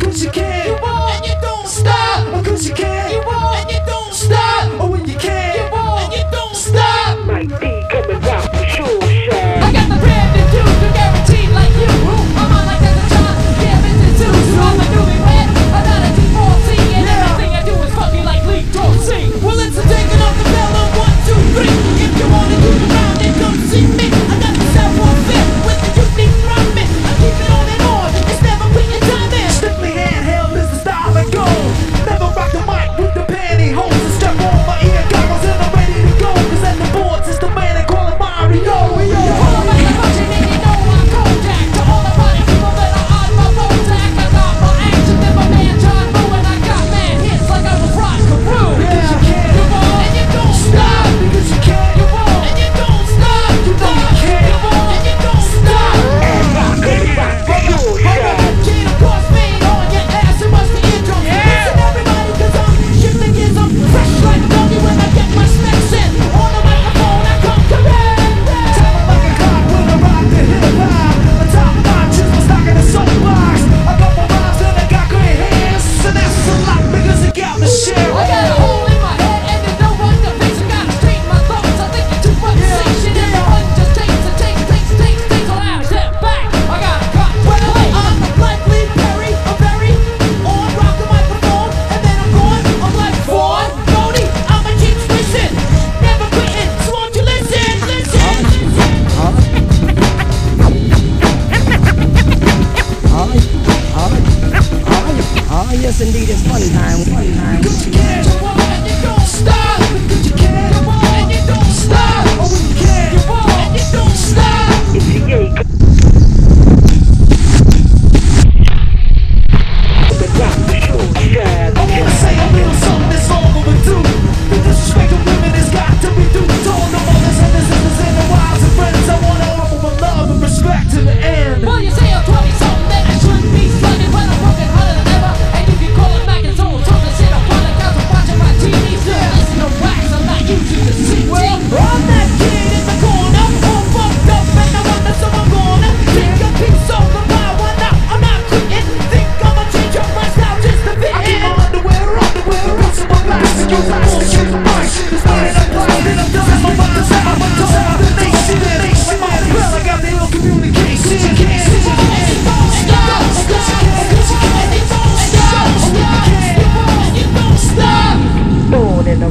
Cause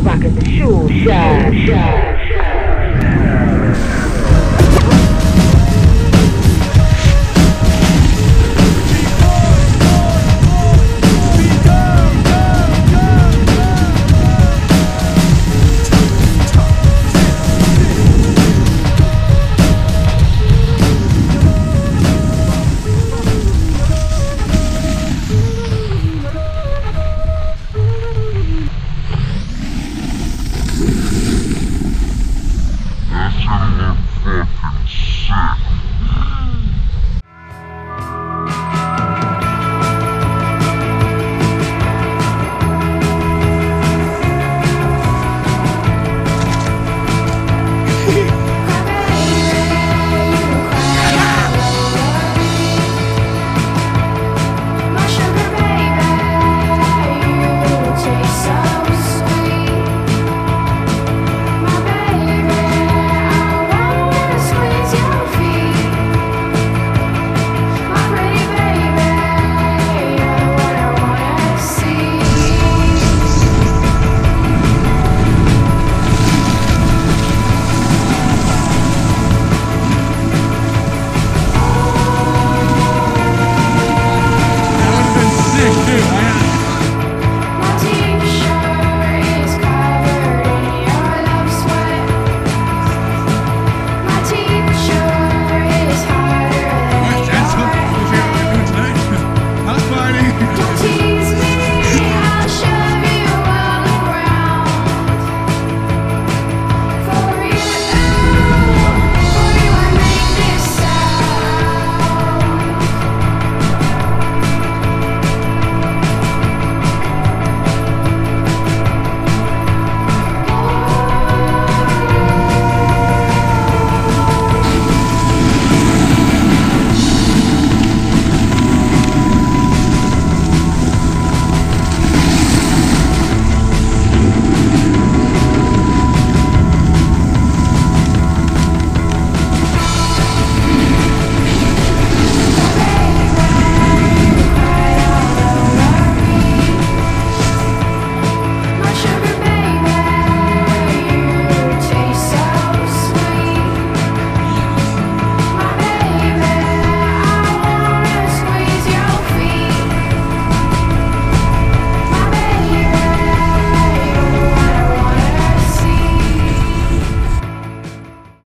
stop, stop, stop. Born in the show shine. shine.